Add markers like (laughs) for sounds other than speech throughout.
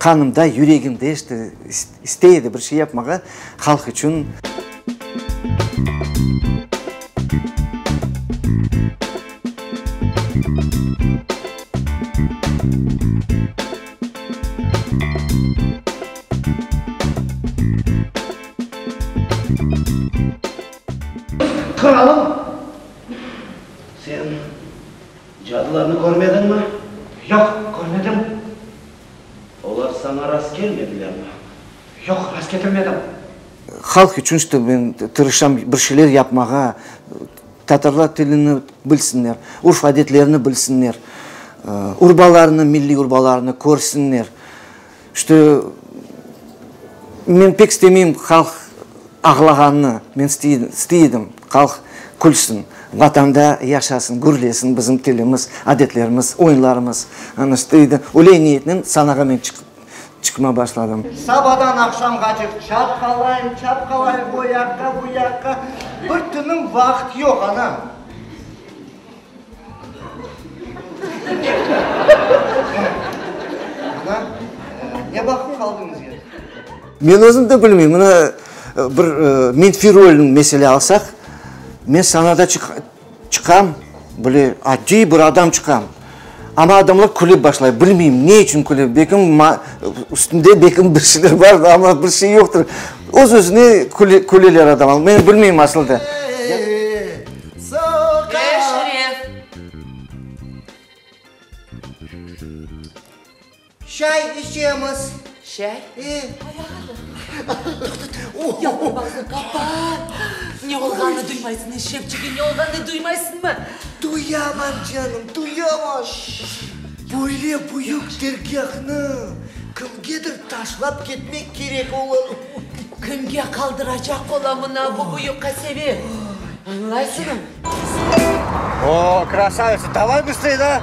қанымда жүрегімде істейді бір şey yapmaға халық үшін Kralım, sen cadılarını görmedin mi? Yok, görmedim. Onlar sana rast gelmediler mi? Yok, rast getirmedim. халық үшін что мен тырышам бір şeyler yapmaға татарлар тілін білсіннер урф әдетлерін білсіннер урбаларыны милли урбаларыны көрсіннер что мен пек істемеймін халық ағлағанны мен істейді- істейдім халық күлсін ватанда яшасын гүрлесін біздің тіліміз әдетлеріміз ойындарымыз аны істейді өлей ниетінен санаға мен чық- çıkma başladım. Sabahdan akşamға çık, çapkalayım, çapkalayım bu yakka, bu yakka. Bir tünün vakti yok anam. Ana, e, ne bakıp kaldınız ya? мен өзім де білмеймін мына бір ә, менфи рөлін мәселе алсақ мен санада чық- чықам біле әдейі бір адам чықам ана адамдар күле башлайды білмеймін не үшін күле бекім ма- үстінде бекім бір şeyler бар ама бір şey жоқтыр өз өзіне күле- күлелер адам мен білмеймін асылда Шериф. Çay içeceğimiz. Şey. Yapamazsın kapat. Ne olganı duymaysın, şefçigi ne olganı duymaysın mı? duyamam canım, duyamam. Böyle büyük dergahını kimgedir taşlap gitmek gerek olur. Kimge kaldıracak olamına bu büyük kasevi. Anlaysın mı? О, красавица, давай быстрее, да?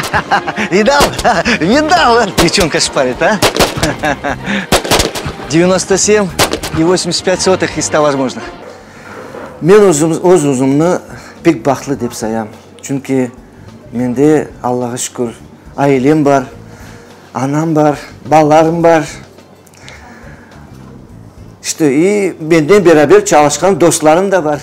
(laughs) видал видал (laughs) девчонка шпарит а? (laughs) 97 и 85 сотых из 100 возможных. Мен өзім өз өзімні бақытлы деп саям. Чүнки менде аллаға шүкір әйелем бар анам бар балаларым бар. Işte и менден берабер çalışkan достарым да бар.